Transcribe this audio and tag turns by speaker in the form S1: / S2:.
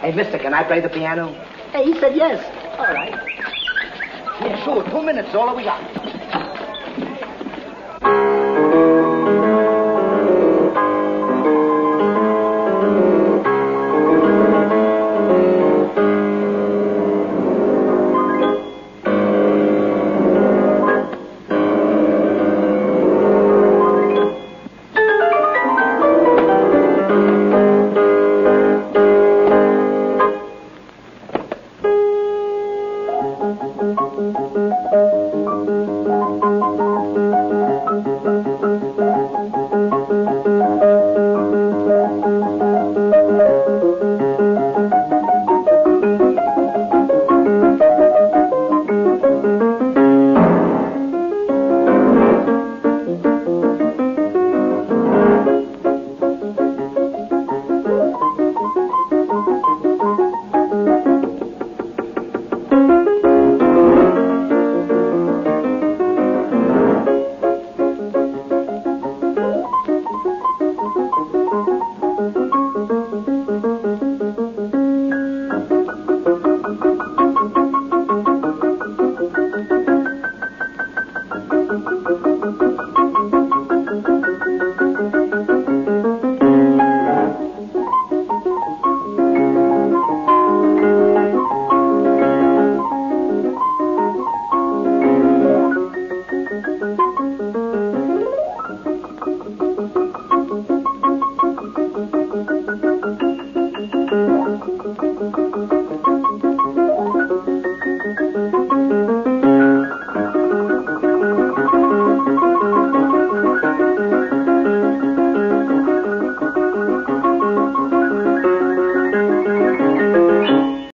S1: Hey, mister, can I play the piano?
S2: Hey, he said yes. All right.
S1: Yeah, sure. Two minutes, all we got.